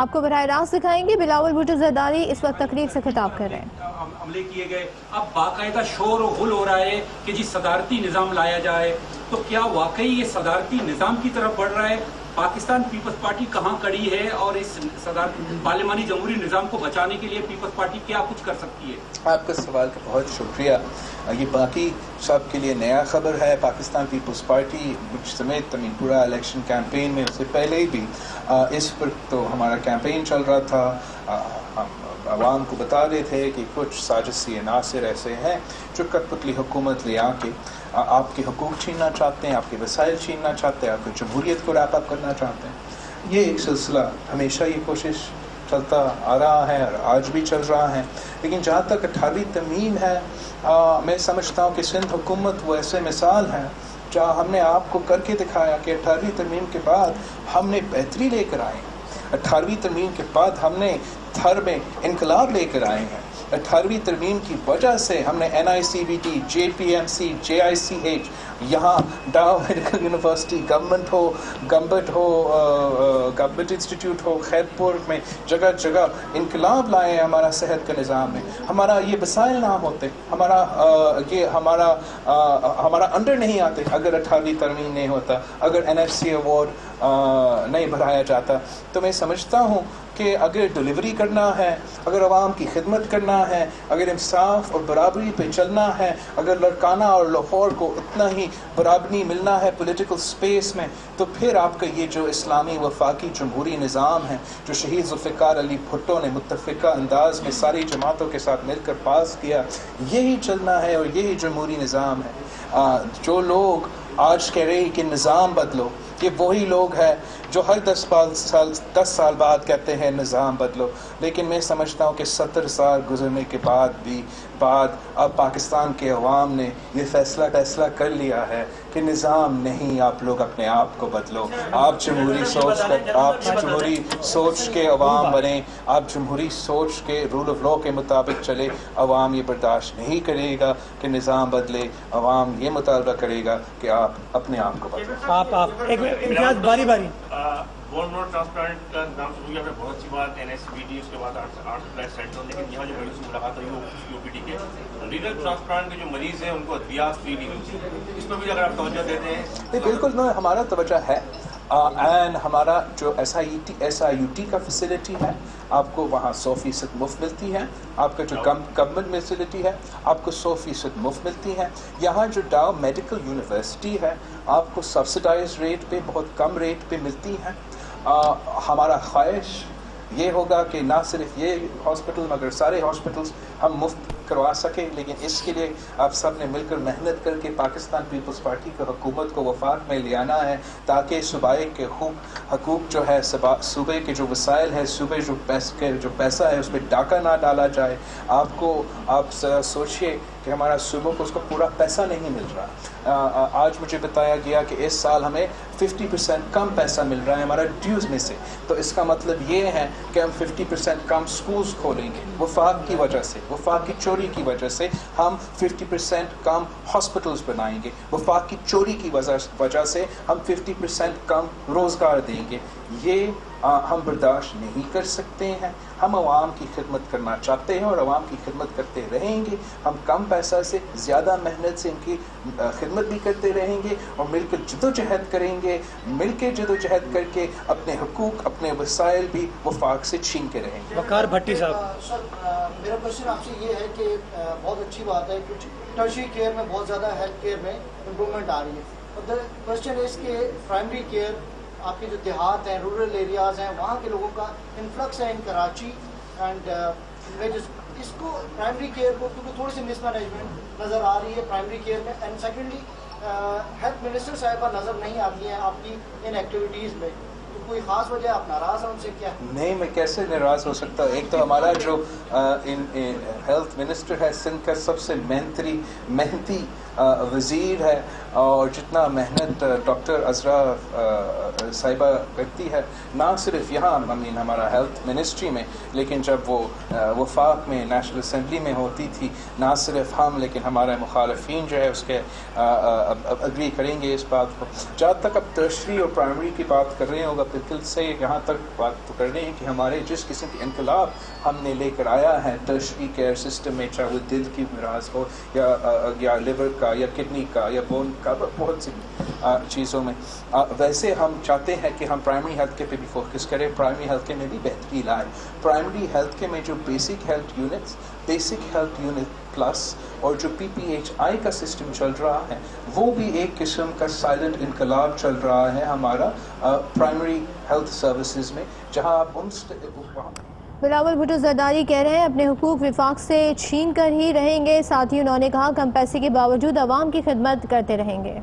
آپ کو براہ راست دکھائیں گے، بلاول بھٹو زرداری اس وقت تقریب سے خطاب کر رہے ہیں۔ عملے کیے گئے۔ اب باقاعدہ شور و غل ہو رہا ہے کہ جی صدارتی نظام لایا جائے، تو کیا واقعی یہ صدارتی نظام کی طرف بڑھ رہا ہے؟ پاکستان پیپلز پارٹی کہاں کڑی ہے اور اس صدار پارلیمانی جمہوری نظام کو بچانے کے لیے پیپلز پارٹی کیا کچھ کر سکتی ہے؟ آپ کا سوال کا بہت شکریہ۔ یہ باقی سب کے لیے نیا خبر ہے۔ پاکستان پیپلز پارٹی مجھ سمیت تمین پورا الیکشن کیمپین میں اس سے پہلے ہی بھی۔ اس پر تو ہمارا کیمپین چل رہا تھا۔ عوام کو بتا رہے تھے کہ کچھ سازشی عناصر ایسے ہیں جو کت پتلی حکومت لے آ کے آپ کے حقوق چھیننا چاہتے ہیں، آپ کے وسائل چھیننا چاہتے ہیں، آپ کی جمہوریت کو ریپ اپ کرنا چاہتے ہیں۔ یہ ایک سلسلہ ہمیشہ یہ کوشش چلتا آ رہا ہے اور آج بھی چل رہا ہے۔ لیکن جہاں تک اٹھارہویں ترمیم ہے میں سمجھتا ہوں کہ سندھ حکومت وہ ایسے مثال ہیں جہاں ہم نے آپ کو کر کے دکھایا کہ اٹھارہویں ترمیم کے بعد ہم نے بہتری لے کر آئے اٹھارہویں ترمیم کے بعد ہم نے تھر میں انقلاب لے کر آئے ہیں۔ اٹھارہویں ترمیم کی وجہ سے ہم نے N I C B T J P M C J I C H یہاں ڈاؤ میڈیکل یونیورسٹی گورنمنٹ ہو گورنمنٹ ہو گورنمنٹ انسٹیٹیوٹ ہو خیر پور میں جگہ جگہ انقلاب لائے ہیں ہمارا صحت کے نظام میں۔ ہمارا یہ وسائل نہ ہوتے، ہمارا یہ ہمارا ہمارا انڈر نہیں آتے۔ اگر اٹھارہویں ترمیم نہیں ہوتا، اگر این ایف سی ایوارڈ نہیں بڑھایا جاتا۔ تو میں سمجھتا ہوں کہ اگر ڈلیوری کرنا ہے، اگر عوام کی خدمت کرنا ہے، اگر انصاف اور برابری پہ چلنا ہے، اگر لڑکانہ اور لاہور کو اتنا ہی برابری ملنا ہے پولیٹیکل سپیس میں، تو پھر آپ کا یہ جو اسلامی وفاقی جمہوری نظام ہے، جو شہید ذوالفقار علی بھٹو نے متفقہ انداز میں ساری جماعتوں کے ساتھ مل کر پاس کیا، یہی چلنا ہے اور یہی جمہوری نظام ہے۔ جو لوگ آج کہہ رہے ہیں کہ نظام بدلو یہ وہی لوگ ہیں جو ہر دس سال دس سال بعد کہتے ہیں نظام بدلو، لیکن میں سمجھتا ہوں کہ ستر سال گزرنے کے بعد بھی بعد اب پاکستان کے عوام نے یہ فیصلہ فیصلہ کر لیا ہے کہ نظام نہیں، آپ لوگ اپنے آپ کو بدلو۔ آپ جمہوری سوچ آپ جمہوری سوچ کے عوام بنیں، آپ جمہوری سوچ کے رول آف لا کے مطابق چلے۔ عوام یہ برداشت نہیں کرے گا کہ نظام بدلے، عوام یہ مطالبہ کرے گا کہ آپ اپنے آپ کو بدلیں۔ آپ آپ، ایک باری باری۔ بون روڈ ٹرانسپلانٹ کا نام سن گیا بہت سی بات این ایس بی ٹی اس کے بعد آرٹ سپلائی سینٹر لیکن یہاں جو مریض سے ملاقات ہوئی وہ او پی ٹی کے لیگل ٹرانسپلانٹ کے جو مریض ہیں، ان کو ادویات فری نہیں ملتی اس پر بھی اگر آپ توجہ دیتے ہیں۔ بالکل ہمارا توجہ ہے۔ اینڈ ہمارا جو S I T S I U T کا فیسلٹی ہے، آپ کو وہاں سو فیصد مفت ملتی ہے۔ آپ کا جو گورنمنٹ فیسلٹی ہے، آپ کو سو فیصد مفت ملتی ہے۔ یہاں جو ڈاؤ میڈیکل یونیورسٹی ہے، آپ کو سبسڈائز ریٹ پہ، بہت کم ریٹ پہ ملتی ہیں ہمارا خواہش یہ ہوگا کہ نہ صرف یہ ہاسپٹل مگر سارے ہاسپٹلس ہم مفت کروا سکیں۔ لیکن اس کے لیے آپ سب نے مل کر محنت کر کے پاکستان پیپلز پارٹی کو حکومت کو وفاق میں لے آنا ہے، تاکہ صوبائی کے حقوق حقوق جو ہے صوبے کے جو وسائل ہے صوبے جو پیسے جو پیسہ ہے، اس میں ڈاکہ نہ ڈالا جائے۔ آپ کو، آپ سوچئے کہ ہمارا صوبوں کو اس کا پورا پیسہ نہیں مل رہا۔ آج مجھے بتایا گیا کہ اس سال ہمیں ففٹی پرسینٹ کم پیسہ مل رہا ہے ہمارا ڈیوز میں سے۔ تو اس کا مطلب یہ ہے کہ ہم ففٹی پرسینٹ کم سکولز کھولیں گے۔ وفاق کی وجہ سے، وفاق کی چوری کی وجہ سے ہم ففٹی پرسینٹ کم ہاسپٹلز بنائیں گے۔ وفاق کی چوری کی وجہ سے ہم ففٹی پرسینٹ کم روزگار دیں گے۔ یہ ہم برداشت نہیں کر سکتے ہیں۔ ہم عوام کی خدمت کرنا چاہتے ہیں اور عوام کی خدمت کرتے رہیں گے۔ ہم کم پیسہ سے زیادہ محنت سے ان کی خدمت بھی کرتے رہیں گے اور مل کر جد و جہد کریں گے۔ مل کے جد و جہد کر کے اپنے حقوق اپنے وسائل بھی وفاق سے چھین کے رہیں گے۔ وقار بھٹی صاحب۔ سر میرا کوشچن آپ سے یہ ہے کہ بہت اچھی بات ہے۔ کچھ ٹرشی کیئر میں بہت زیادہ ہیلتھ کیئر میں امپرومنٹ آ رہی ہے۔ کوشچن اس کے پرائمری کیئر آپ کے جو دیہات ہیں رورل ایریاز ہیں، وہاں کے لوگوں کا انفلکس ہے ان کراچی اینڈ uh, اس کو پرائمری کیئر کو، کیونکہ تھوڑی سی مس مینجمنٹ نظر آ رہی ہے پرائمری کیئر میں. اینڈ سیکنڈلی ہیلتھ منسٹر صاحبہ نظر نہیں آتی ہیں آپ کی ان ایکٹیویٹیز میں. کوئی خاص وجہ آپ ناراض ہیں ان سے کیا؟ نہیں، میں کیسے ناراض ہو سکتا ہوں؟ ایک تو ہمارا جو ہیلتھ منسٹر ہے سندھ کا سب سے محنتی محنتی وزیر ہے اور جتنا محنت ڈاکٹر عذرا صاحبہ کرتی ہے، نہ صرف یہاں مین ہمارا ہیلتھ منسٹری میں، لیکن جب وہ وفاق میں، نیشنل اسمبلی میں ہوتی تھی، نہ صرف ہم، لیکن ہمارے مخالفین جو ہے، اس کے اگری کریں گے اس بات کو۔ جہاں تک اب ترشری اور پرائمری کی بات کر رہے ہیں ہوگا دل سے یہاں تک بات تو کرنے ہیں کہ ہمارے جس قسم کے انقلاب ہم نے لے کر آیا ہے ٹرشری کیئر سسٹم میں چاہے وہ دل کی مراض ہو یا لیور کا یا کڈنی کا یا بون کا، بہت سی چیزوں میں۔ ویسے ہم چاہتے ہیں کہ ہم پرائمری ہیلتھ کیئر پہ بھی فوکس کریں۔ پرائمری ہیلتھ کیئر میں بھی بہتری لائیں۔ پرائمری ہیلتھ کیئر میں جو basic health units basic health unit plus اور جو پی پی ایچ آئی کا سسٹم چل رہا ہے، وہ بھی ایک قسم کا سائلنٹ انقلاب چل رہا ہے ہمارا پرائمری ہیلتھ سروسز میں۔ جہاں آپ ان بلاول بھٹو زرداری کہہ رہے ہیں، اپنے حقوق وفاق سے چھین کر ہی رہیں گے۔ ساتھ ہی انہوں نے کہا کہ ہم پیسے کے باوجود عوام کی خدمت کرتے رہیں گے۔